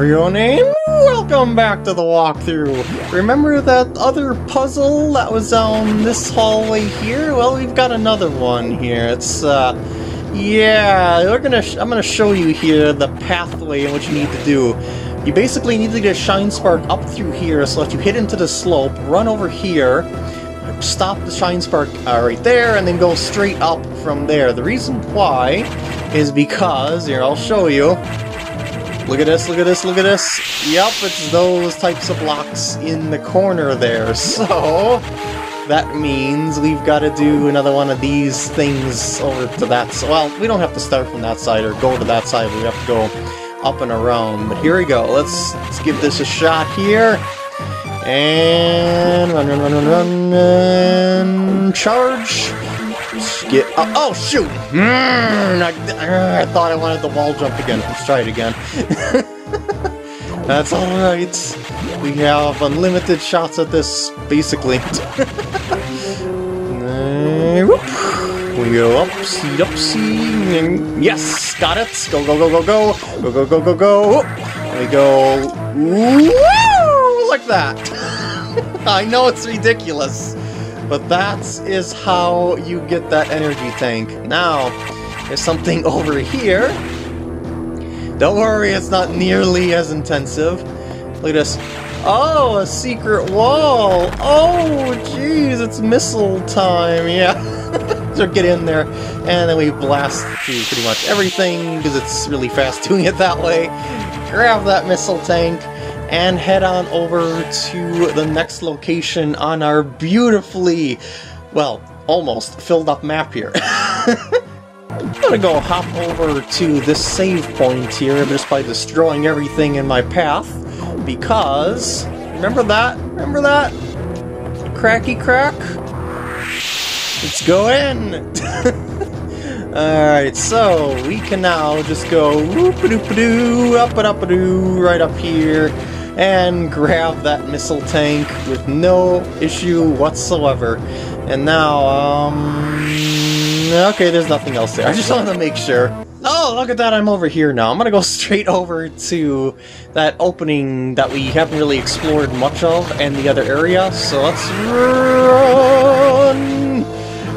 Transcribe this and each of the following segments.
everyone, name? welcome back to the walkthrough. Remember that other puzzle that was down this hallway here? Well, we've got another one here. It's, uh, yeah, we're gonna I'm gonna show you here the pathway and what you need to do. You basically need to get a Shine Spark up through here so that you hit into the slope, run over here, stop the Shine Spark uh, right there, and then go straight up from there. The reason why is because, here, I'll show you. Look at this, look at this, look at this. Yep, it's those types of blocks in the corner there. So, that means we've got to do another one of these things over to that side. Well, we don't have to start from that side or go to that side. We have to go up and around. But here we go. Let's, let's give this a shot here. And run, run, run, run, run, and charge. Get up. Oh, shoot! Mm, I, uh, I, thought I wanted the wall jump again. Let's try it again. That's alright. We have unlimited shots at this, basically. Uh, we go up, seat up. Yes! Got it! Go, go, go, go, go! Go, go, go, go, go! We go. Woo! Like that! I know it's ridiculous. But that is how you get that energy tank. Now, there's something over here. Don't worry, it's not nearly as intensive. Look at this. Oh, a secret wall! Oh, jeez, it's missile time, yeah. so get in there, and then we blast through pretty much everything, because it's really fast doing it that way. Grab that missile tank, and head on over to the next location on our beautifully, well, almost filled up map here. I'm gonna go hop over to this save point here just by destroying everything in my path, because, remember that? Remember that? Cracky crack? Let's go in! Alright, so we can now just go whoop a doop a doo, up and up a doo, right up here, and grab that missile tank with no issue whatsoever. And now, um... Okay, there's nothing else there. I just wanted to make sure. Oh, look at that, I'm over here now. I'm gonna go straight over to that opening that we haven't really explored much of and the other area. So let's run!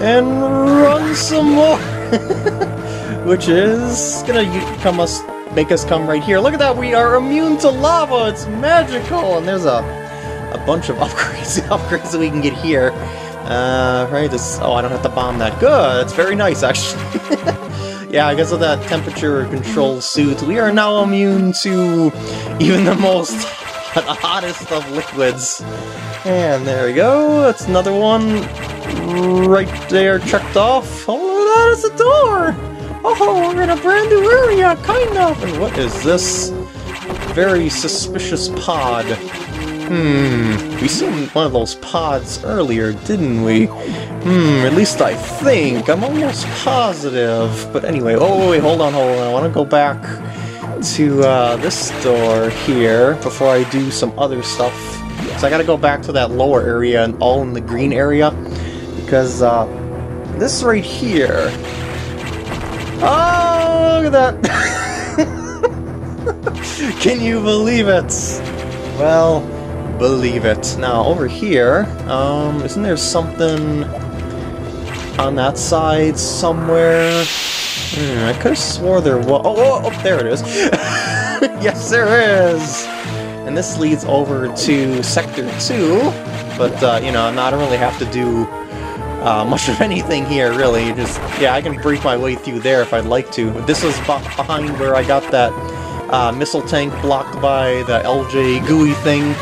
And run some more! Which is gonna come us make us come right here. Look at that, we are immune to lava! It's magical! And there's a, a bunch of upgrades, upgrades that we can get here. Uh, right, this, oh, I don't have to bomb that. Good, it's very nice, actually. yeah, because of that temperature control suit, we are now immune to even the most hottest of liquids. And there we go, that's another one right there checked off. Oh, that is a door! Oh, we're in a brand new area, kind of! And what is this? Very suspicious pod. Hmm, we seen one of those pods earlier, didn't we? Hmm, at least I think. I'm almost positive. But anyway, oh wait, hold on, hold on. I want to go back to uh, this door here before I do some other stuff. So I gotta go back to that lower area and all in the green area. Because uh, this right here Oh, look at that! Can you believe it? Well, believe it. Now, over here, um, isn't there something on that side somewhere? Hmm, I could have swore there was. Oh, oh, oh, there it is. yes, there is. And this leads over to Sector 2, but, uh, you know, I don't really have to do uh, much of anything here, really. Just, yeah, I can break my way through there if I'd like to. This is behind where I got that uh, missile tank blocked by the LJ GUI thing.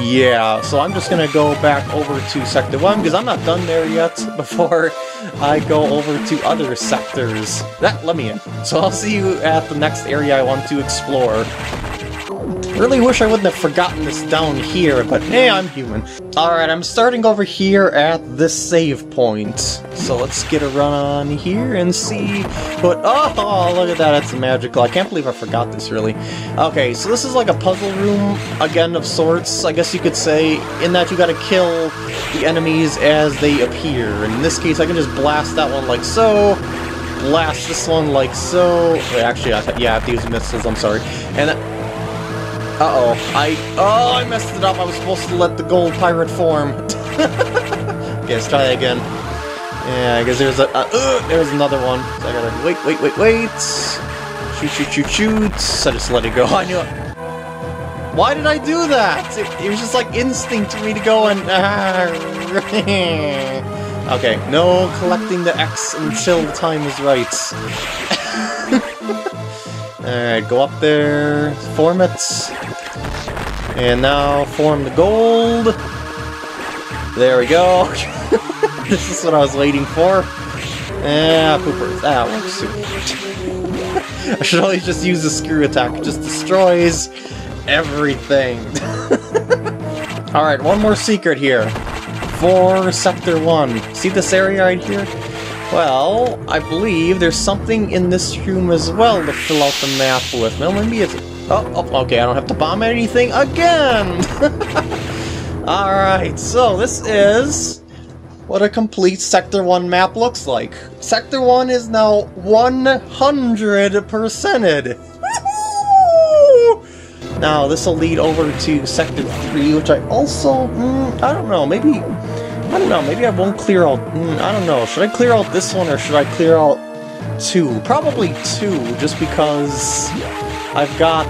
Yeah, so I'm just gonna go back over to Sector 1, because I'm not done there yet, before I go over to other sectors. That, let me in. So I'll see you at the next area I want to explore. Really wish I wouldn't have forgotten this down here, but hey, I'm human. Alright, I'm starting over here at this save point. So let's get a run on here and see what- Oh, look at that, that's magical. I can't believe I forgot this, really. Okay, so this is like a puzzle room, again, of sorts, I guess you could say, in that you gotta kill the enemies as they appear. In this case, I can just blast that one like so, blast this one like so. Actually, I yeah, I have to use missiles, I'm sorry. And Uh-oh. I... Oh, I messed it up. I was supposed to let the gold pirate form. okay, let's try again. Yeah, I guess there's a... Uh, uh, there's another one. So I gotta... Wait, wait, wait, wait. Shoot, shoot, shoot, shoot. I just let it go. I knew it. Why did I do that? It, it was just like instinct for me to go and... okay, no collecting the X until the time is right. Alright, go up there, form it. And now form the gold. There we go. this is what I was waiting for. Yeah, pooper. That works too. I should always just use the screw attack. It just destroys everything. Alright, one more secret here. For Sector 1. See this area right here? Well, I believe there's something in this room as well to fill out the map with. Well, maybe it's... Oh, oh okay, I don't have to bomb anything again! Alright, so this is what a complete Sector 1 map looks like. Sector 1 is now 100%ed! Now, this will lead over to Sector 3, which I also... Mm, I don't know, maybe... I don't know, maybe I won't clear out... Mm, I don't know, should I clear out this one or should I clear out two? Probably two, just because I've got,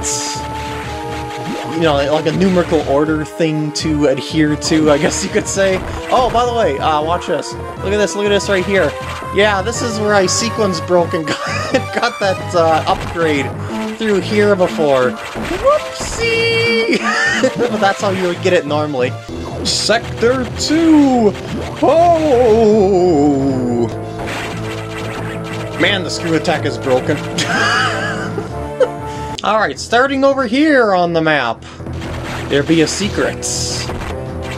you know, like a numerical order thing to adhere to, I guess you could say. Oh, by the way, uh, watch this. Look at this, look at this right here. Yeah, this is where I sequence broke and got, got that uh, upgrade through here before. Whoopsie! but that's how you would get it normally. Sector 2! Oh! Man, the screw attack is broken. Alright, starting over here on the map. There be a secret.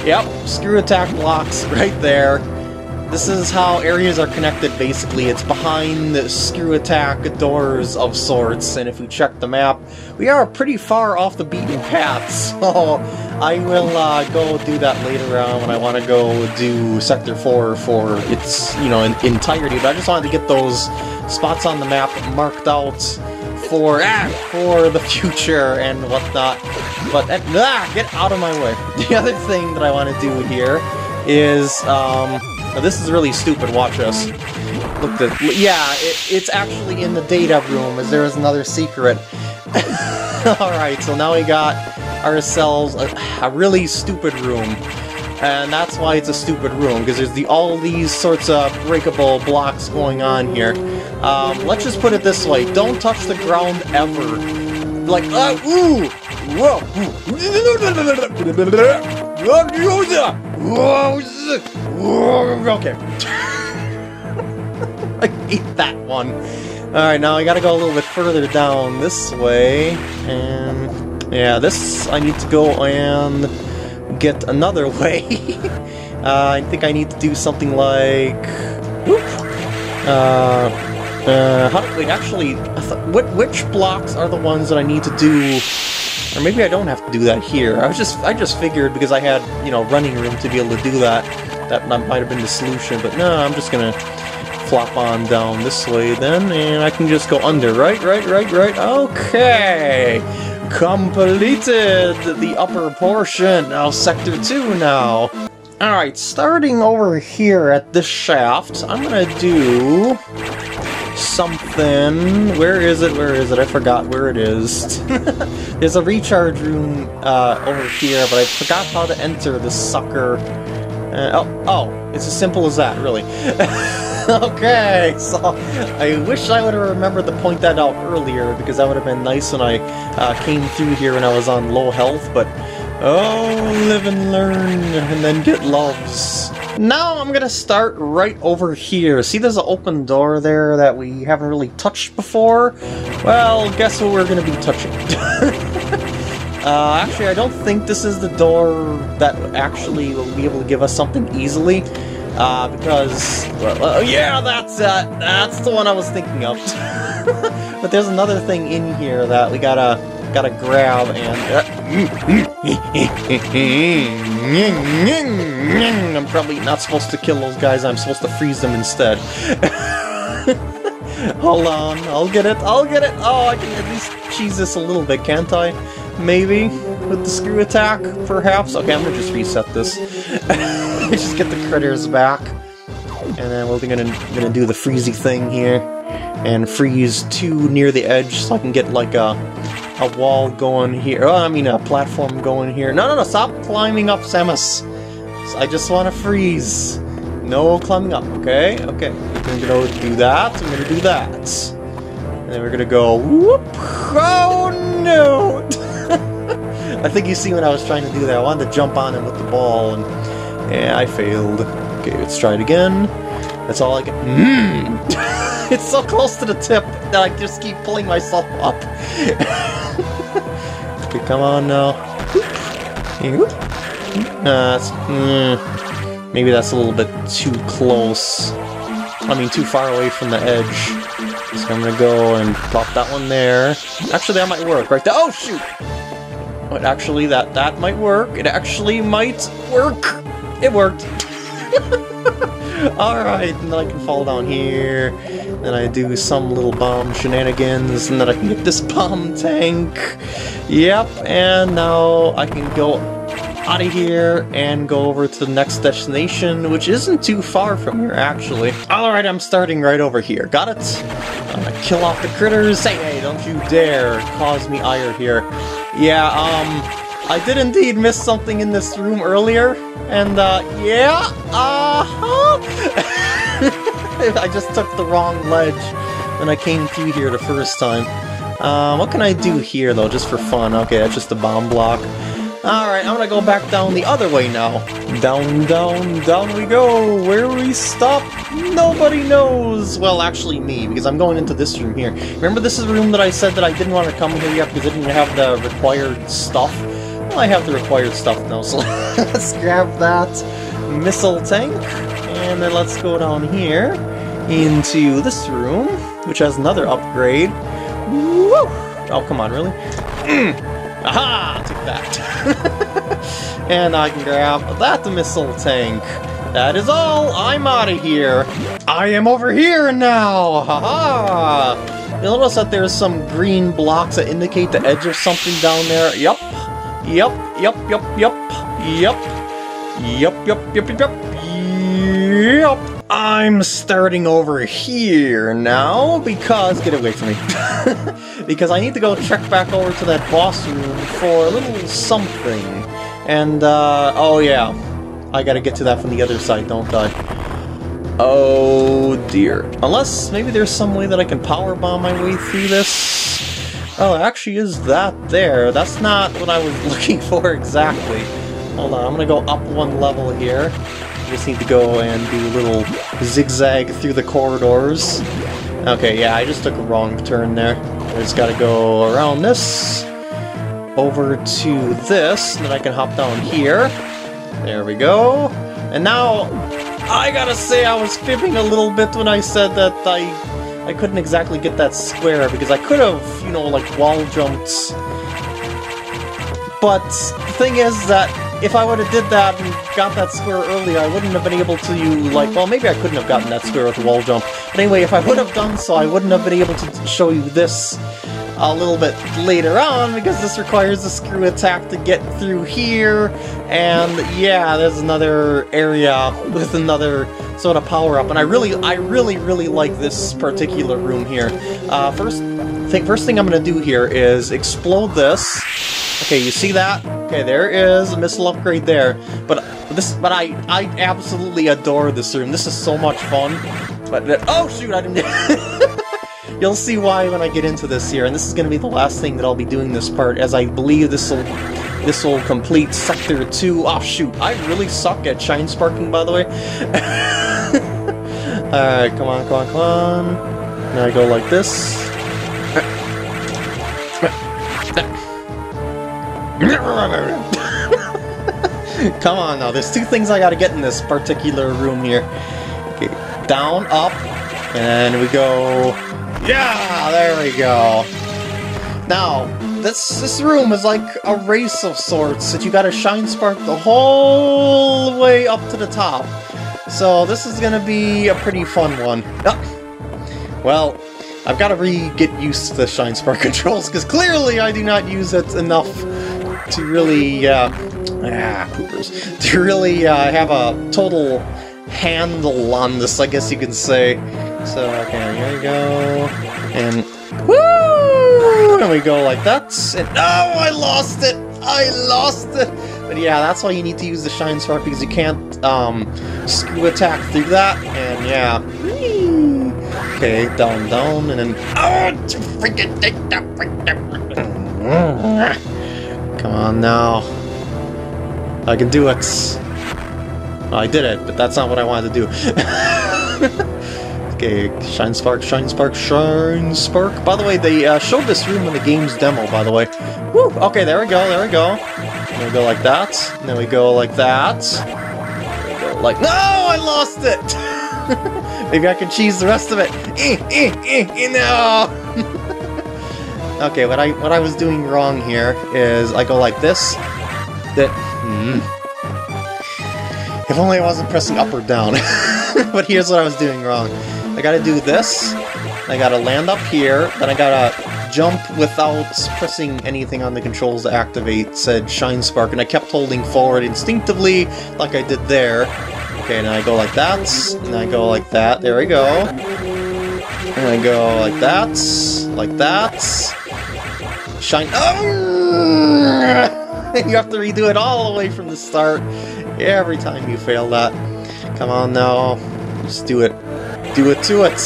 Yep, screw attack blocks right there. This is how areas are connected, basically. It's behind the screw attack doors of sorts, and if we check the map, we are pretty far off the beaten path, so I will uh, go do that later on when I want to go do Sector 4 for its, you know, in entirety, but I just wanted to get those spots on the map marked out for ah, for the future and whatnot. But ah, get out of my way. The other thing that I want to do here is um, this is really stupid, watch us. Look at yeah, it, it's actually in the data room, as there is another secret. Alright, so now we got ourselves a, a, really stupid room. And that's why it's a stupid room, because there's the all these sorts of breakable blocks going on here. Um, let's just put it this way, don't touch the ground ever. Like, uh, ooh! Whoa! Okay. I hate that one. Alright, now I gotta go a little bit further down this way, and yeah, this I need to go and get another way. uh, I think I need to do something like... Uh, uh, how, wait, actually, what, which blocks are the ones that I need to do or maybe I don't have to do that here. I was just I just figured because I had, you know, running room to be able to do that, that might have been the solution, but no, I'm just gonna flop on down this way then, and I can just go under, right, right, right, right, okay! Completed the upper portion of Sector 2 now! Alright, starting over here at this shaft, I'm gonna do something. Where is it? Where is it? I forgot where it is. There's a recharge room uh, over here, but I forgot how to enter this sucker. Uh, oh, oh, it's as simple as that, really. okay, so I wish I would have remembered to point that out earlier, because that would have been nice when I uh, came through here when I was on low health, but oh, live and learn, and then get loves. Now I'm gonna start right over here. See there's an open door there that we haven't really touched before? Well, guess what we're gonna be touching? uh, actually, I don't think this is the door that actually will be able to give us something easily. Uh, because, well, uh, yeah, that's that. That's the one I was thinking of. but there's another thing in here that we gotta gotta grab and... I'm probably not supposed to kill those guys, I'm supposed to freeze them instead. Hold on, I'll get it, I'll get it! Oh, I can at least cheese this a little bit, can't I? Maybe? With the screw attack, perhaps? Okay, I'm gonna just reset this. just get the critters back. And then we're gonna, gonna do the freezy thing here. And freeze two near the edge so I can get like a, a wall going here. Oh, I mean a platform going here. No, no, no, stop climbing up, Samus! I just want to freeze. No climbing up, okay? Okay, I'm gonna do that, I'm gonna do that. And then we're gonna go, whoop! Oh no! I think you see when I was trying to do that, I wanted to jump on him with the ball, and yeah, I failed. Okay, let's try it again. That's all I get. Mmm! it's so close to the tip that I just keep pulling myself up. okay, come on now. Uh, mm, maybe that's a little bit too close. I mean, too far away from the edge. So I'm gonna go and pop that one there. Actually, that might work right there. Oh, shoot! But actually, that, that might work. It actually might work! It worked! Alright, and then I can fall down here. Then I do some little bomb shenanigans, and then I can get this bomb tank. Yep, and now I can go out of here and go over to the next destination, which isn't too far from here, actually. Alright, I'm starting right over here. Got it? I'm gonna kill off the critters. Hey, hey, don't you dare cause me ire here. Yeah, um, I did indeed miss something in this room earlier, and, uh, yeah, uh-huh! I just took the wrong ledge when I came through here the first time. Um, what can I do here, though, just for fun? Okay, that's just a bomb block. Alright, I'm gonna go back down the other way now. Down, down, down we go! Where we stop, nobody knows! Well, actually me, because I'm going into this room here. Remember this is the room that I said that I didn't want to come here yet because I didn't have the required stuff? Well, I have the required stuff now, so let's grab that missile tank, and then let's go down here into this room, which has another upgrade. Woo! Oh, come on, really? Mm. Aha! Take that. and I can grab that missile tank. That is all! I'm out of here! I am over here now! Haha! -ha. You'll notice that there's some green blocks that indicate the edge of something down there. Yup. Yup, yup, yup. Yup. Yup, yup, yup, yup, yup. Yup. I'm starting over here now because... Get away from me. because I need to go check back over to that boss room for a little something. And, uh, oh yeah. I gotta get to that from the other side, don't I? Oh dear. Unless maybe there's some way that I can power bomb my way through this. Oh, actually is that there. That's not what I was looking for exactly. Hold on, I'm gonna go up one level here just need to go and do a little zigzag through the corridors. Okay, yeah, I just took a wrong turn there. I just gotta go around this, over to this, and then I can hop down here. There we go. And now, I gotta say I was fibbing a little bit when I said that I I couldn't exactly get that square, because I could have, you know, like, wall jumped. But the thing is that if I would have did that and got that square earlier, I wouldn't have been able to, you like, well, maybe I couldn't have gotten that square with the wall jump. But anyway, if I would have done so, I wouldn't have been able to show you this a little bit later on, because this requires a screw attack to get through here, and yeah, there's another area with another sort of power-up, and I really, I really, really like this particular room here. Uh, first, thing, first thing I'm going to do here is explode this, Okay, you see that? Okay, there is a missile upgrade there. But this, but I, I absolutely adore this room. This is so much fun. But oh shoot, I didn't. You'll see why when I get into this here, and this is going to be the last thing that I'll be doing this part, as I believe this will this will complete Sector 2. Oh shoot, I really suck at shine sparking, by the way. Alright, come on, come on, come on. Now I go like this. Come on now, there's two things I gotta get in this particular room here. Okay, down, up, and we go... Yeah, there we go. Now, this this room is like a race of sorts that you gotta shine spark the whole way up to the top. So this is gonna be a pretty fun one. Well, I've got to re-get used to the Shine Spark controls, because clearly I do not use it enough to really, uh, ah, poopers, to really uh, have a total handle on this, I guess you can say. So, okay, here we go, and woo! And we go like that, and oh, I lost it! I lost it! But yeah, that's why you need to use the Shine Spark, because you can't, um, screw attack through that, and yeah. Okay, down, down, and then, oh, freaking, come on now. I can do it. I did it, but that's not what I wanted to do. okay, Shine Spark, Shine Spark, Shine Spark. By the way, they uh, showed this room in the game's demo, by the way. Woo! Okay, there we go, there we go. Then we go like that, then we go like that. go like... No! I lost it! Maybe I can cheese the rest of it. Eh, eh, eh, eh, no! okay, what I what I was doing wrong here is I go like this. That... Hmm. If only I wasn't pressing up or down. but here's what I was doing wrong. I gotta do this, I gotta land up here, then I gotta jump without pressing anything on the controls to activate said Shine Spark, and I kept holding forward instinctively, like I did there. Okay, now I go like that, and I go like that, there we go. And I go like that, like that. Shine- oh! you have to redo it all the way from the start every time you fail that. Come on now, just do it. Do it to it.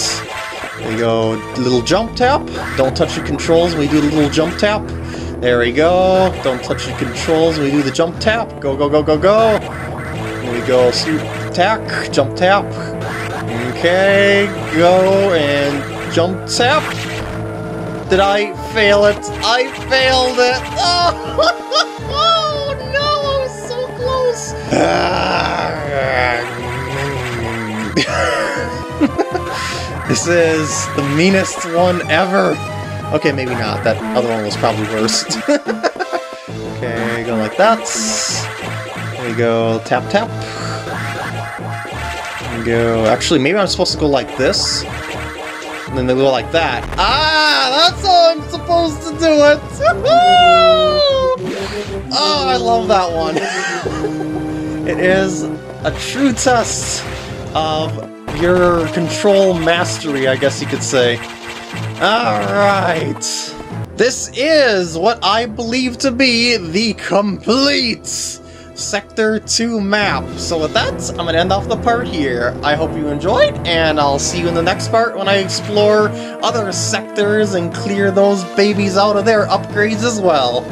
There you go, little jump tap. Don't touch the controls we do the little jump tap. There we go. Don't touch the controls we do the jump tap. Go, go, go, go, go. We go, swoop, attack, jump tap. Okay, go, and jump tap. Did I fail it? I failed it! Oh, no, I was so close! this is the meanest one ever! Okay, maybe not. That other one was probably worse. okay, go like that. There we go, tap tap. Go. Actually, maybe I'm supposed to go like this. And then they go like that. Ah, that's how I'm supposed to do it! oh, I love that one. it is a true test of your control mastery, I guess you could say. Alright. This is what I believe to be the complete Sector 2 map. So with that, I'm going to end off the part here. I hope you enjoyed, and I'll see you in the next part when I explore other sectors and clear those babies out of their upgrades as well.